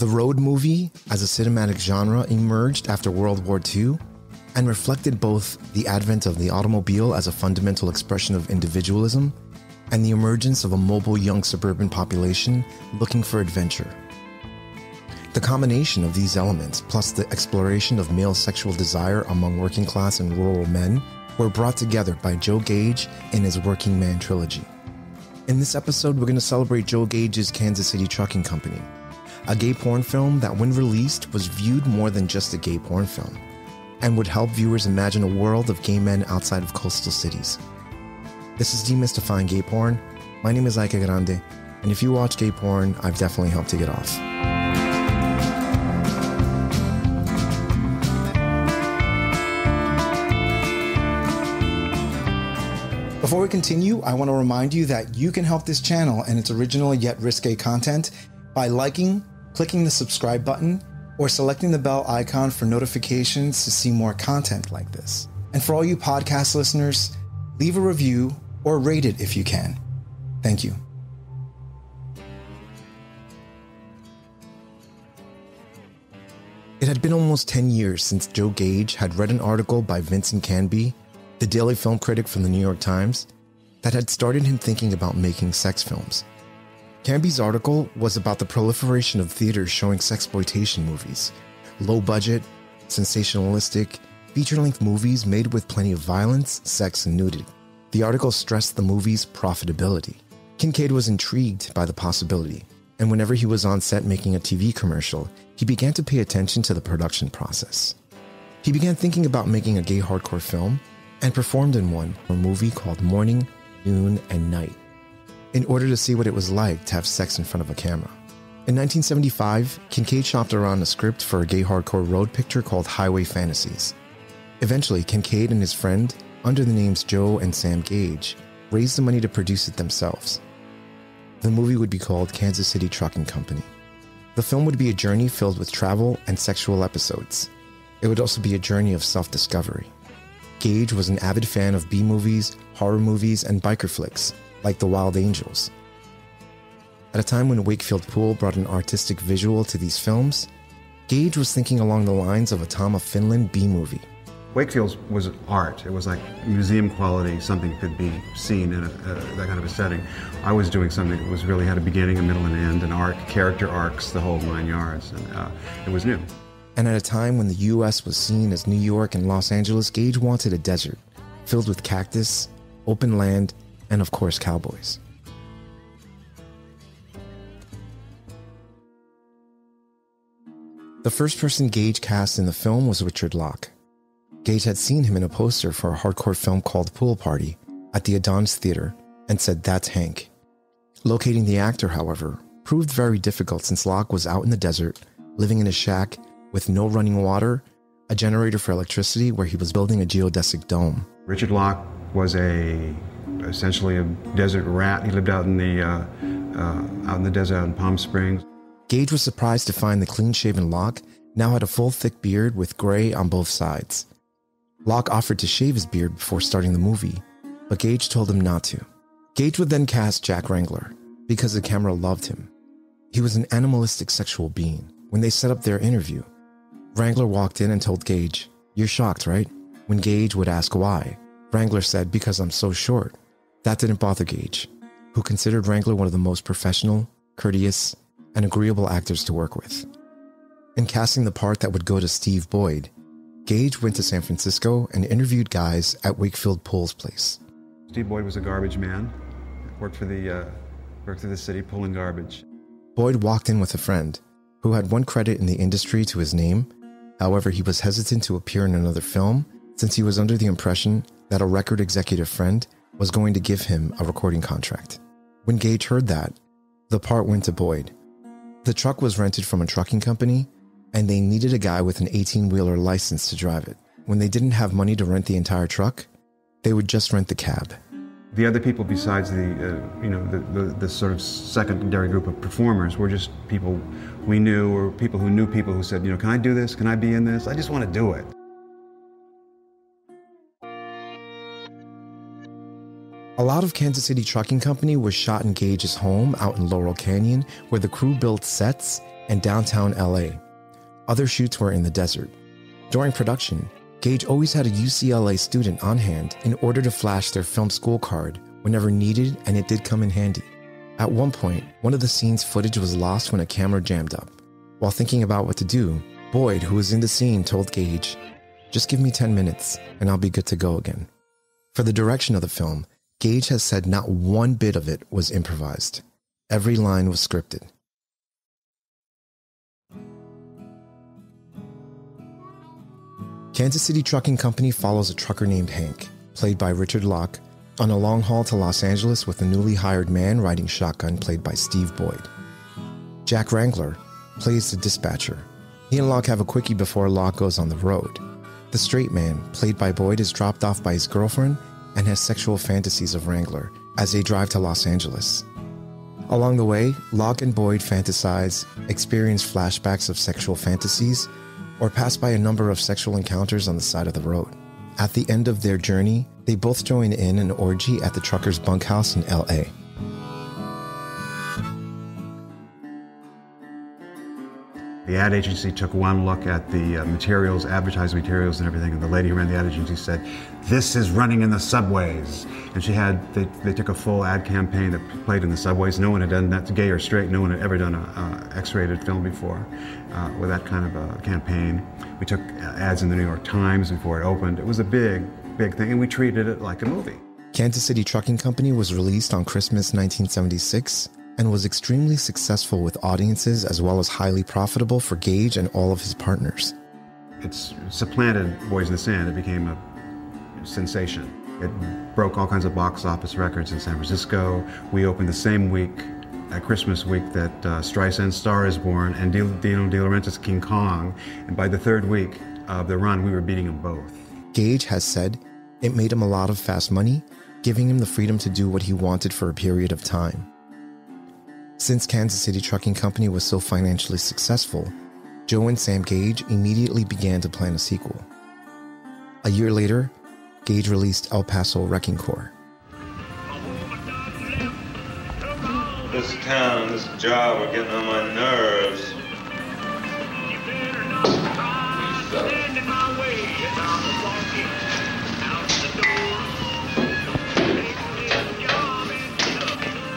The road movie as a cinematic genre emerged after World War II and reflected both the advent of the automobile as a fundamental expression of individualism and the emergence of a mobile young suburban population looking for adventure. The combination of these elements, plus the exploration of male sexual desire among working class and rural men, were brought together by Joe Gage in his Working Man trilogy. In this episode, we're going to celebrate Joe Gage's Kansas City Trucking Company, a gay porn film that, when released, was viewed more than just a gay porn film and would help viewers imagine a world of gay men outside of coastal cities. This is Demystifying Gay Porn. My name is I. Que Grande, and if you watch gay porn, I've definitely helped you get off. Before we continue, I want to remind you that you can help this channel and its original yet risque content by liking, clicking the subscribe button, or selecting the bell icon for notifications to see more content like this. And for all you podcast listeners, leave a review or rate it if you can. Thank you. It had been almost 10 years since Joe Gage had read an article by Vincent Canby, the daily film critic from the New York Times, that had started him thinking about making sex films. Canby's article was about the proliferation of theaters showing sexploitation movies, low budget, sensationalistic, feature length movies made with plenty of violence, sex, and nudity. The article stressed the movie's profitability. Kincaid was intrigued by the possibility, and whenever he was on set making a TV commercial, he began to pay attention to the production process. He began thinking about making a gay hardcore film and performed in one, a movie called Morning, Noon, and Night in order to see what it was like to have sex in front of a camera. In 1975, Kincaid shopped around a script for a gay hardcore road picture called Highway Fantasies. Eventually, Kincaid and his friend, under the names Joe and Sam Gage, raised the money to produce it themselves. The movie would be called Kansas City Trucking Company. The film would be a journey filled with travel and sexual episodes. It would also be a journey of self discovery. Gage was an avid fan of B movies, horror movies, and biker flicks, like the Wild Angels. At a time when Wakefield Poole brought an artistic visual to these films, Gage was thinking along the lines of a Tom of Finland B movie. Wakefield's was art. It was like museum quality, something could be seen in a, uh, that kind of a setting. I was doing something that was really had a beginning, a middle, and end, an arc, character arcs, the whole nine yards, and uh, it was new. And at a time when the US was seen as New York and Los Angeles, Gage wanted a desert filled with cactus, open land, and of course, cowboys. The first person Gage cast in the film was Richard Locke. Gage had seen him in a poster for a hardcore film called Pool Party at the Adonis Theater and said, That's Hank. Locating the actor, however, proved very difficult since Locke was out in the desert, living in a shack with no running water, a generator for electricity where he was building a geodesic dome. Richard Locke was a essentially a desert rat. He lived out in the uh, uh, out in the desert in Palm Springs. Gage was surprised to find the clean-shaven Locke now had a full, thick beard with gray on both sides. Locke offered to shave his beard before starting the movie, but Gage told him not to. Gage would then cast Jack Wrangler because the camera loved him. He was an animalistic sexual being. When they set up their interview, Wrangler walked in and told Gage, You're shocked, right? When Gage would ask why, Wrangler said, Because I'm so short. That didn't bother Gage, who considered Wrangler one of the most professional, courteous, and agreeable actors to work with. In casting the part that would go to Steve Boyd, Gage went to San Francisco and interviewed guys at Wakefield Poole's place. Steve Boyd was a garbage man, worked for the uh, worked for the city pulling garbage. Boyd walked in with a friend who had one credit in the industry to his name. However, he was hesitant to appear in another film since he was under the impression that a record executive friend was going to give him a recording contract. When Gage heard that, the part went to Boyd. The truck was rented from a trucking company, and they needed a guy with an 18 wheeler license to drive it. When they didn't have money to rent the entire truck, they would just rent the cab. The other people besides the, uh, you know, the, the, the, sort of secondary group of performers were just people we knew or people who knew people who said, you know, can I do this? Can I be in this? I just want to do it. A lot of Kansas City Trucking Company was shot in Gage's home out in Laurel Canyon, where the crew built sets and downtown LA. Other shoots were in the desert. During production, Gage always had a UCLA student on hand in order to flash their film school card whenever needed, and it did come in handy. At one point, one of the scene's footage was lost when a camera jammed up. While thinking about what to do, Boyd, who was in the scene, told Gage, Just give me 10 minutes and I'll be good to go again. For the direction of the film, Gage has said not one bit of it was improvised. Every line was scripted. Kansas City Trucking Company follows a trucker named Hank, played by Richard Locke, on a long haul to Los Angeles with a newly hired man riding shotgun, played by Steve Boyd. Jack Wrangler plays the dispatcher. He and Locke have a quickie before Locke goes on the road. The straight man, played by Boyd, is dropped off by his girlfriend and has sexual fantasies of Wrangler as they drive to Los Angeles. Along the way, Locke and Boyd fantasize, experience flashbacks of sexual fantasies, or pass by a number of sexual encounters on the side of the road. At the end of their journey, they both join in an orgy at the trucker's bunkhouse in LA. The ad agency took one look at the uh, materials, advertising materials, and everything, and the lady who ran the ad agency said, "This is running in the subways." And she had they, they took a full ad campaign that played in the subways. No one had done that, gay or straight. No one had ever done a, a X-rated film before uh, with that kind of a campaign. We took ads in the New York Times before it opened. It was a big, big thing, and we treated it like a movie. Kansas City Trucking Company was released on Christmas 1976 and was extremely successful with audiences as well as highly profitable for Gage and all of his partners. It's supplanted Boys in the Sand. It became a sensation. It broke all kinds of box office records in San Francisco. We opened the same week, at Christmas week, that uh, Streisand's Star is Born and Dino De Laurentiis' King Kong. And by the third week of the run, we were beating them both. Gage has said it made him a lot of fast money, giving him the freedom to do what he wanted for a period of time. Since Kansas City Trucking Company was so financially successful, Joe and Sam Gage immediately began to plan a sequel. A year later, Gage released El Paso Wrecking Corps. This town, this job are getting on my nerves.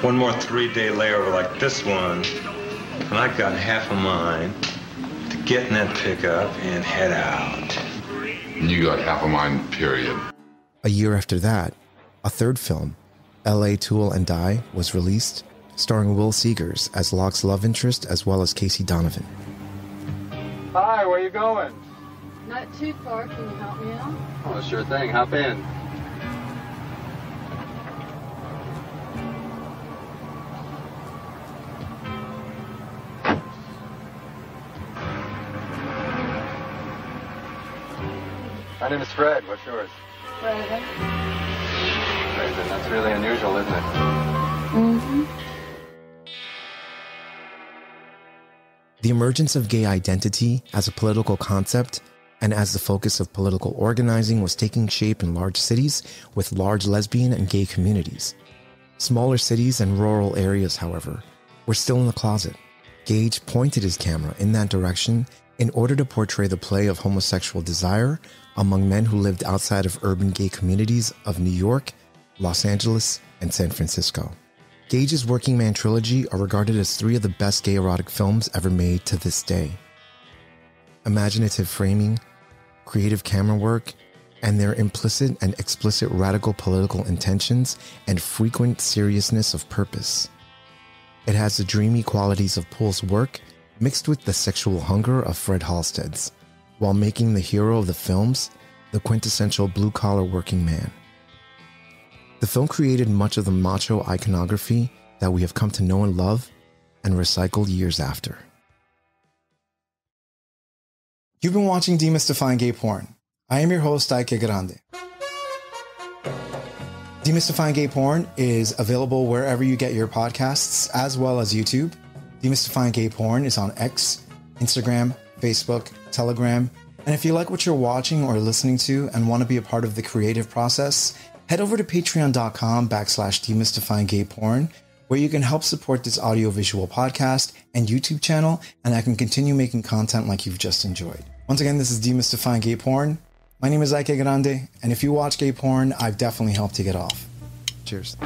One more three-day layover like this one, and I got half a mind to get in that pickup and head out. You got half a mind, period. A year after that, a third film, L.A. Tool and Die, was released, starring Will Seagers as Locke's love interest as well as Casey Donovan. Hi, where you going? Not too far. Can you help me out? Oh, sure thing. Hop in. My name is Fred. What's yours? Brother. Raven. That's really unusual, isn't it? Mm-hmm. The emergence of gay identity as a political concept and as the focus of political organizing was taking shape in large cities with large lesbian and gay communities. Smaller cities and rural areas, however, were still in the closet. Gage pointed his camera in that direction in order to portray the play of homosexual desire among men who lived outside of urban gay communities of New York, Los Angeles, and San Francisco. Gage's Working Man trilogy are regarded as three of the best gay erotic films ever made to this day. Imaginative framing, creative camera work, and their implicit and explicit radical political intentions and frequent seriousness of purpose. It has the dreamy qualities of Poole's work mixed with the sexual hunger of Fred Halstead's, while making the hero of the films the quintessential blue collar working man. The film created much of the macho iconography that we have come to know and love and recycled years after. You've been watching Demystifying Gay Porn. I am your host, I. Que Grande. Demystifying Gay Porn is available wherever you get your podcasts, as well as YouTube. Demystifying Gay Porn is on X, Instagram, Facebook, Telegram. And if you like what you're watching or listening to and want to be a part of the creative process, head over to patreon.com backslash demystifying gay porn, where you can help support this audiovisual podcast and YouTube channel, and I can continue making content like you've just enjoyed. Once again, this is Demystifying Gay Porn. My name is I. Que Grande, and if you watch gay porn, I've definitely helped to get off. Cheers.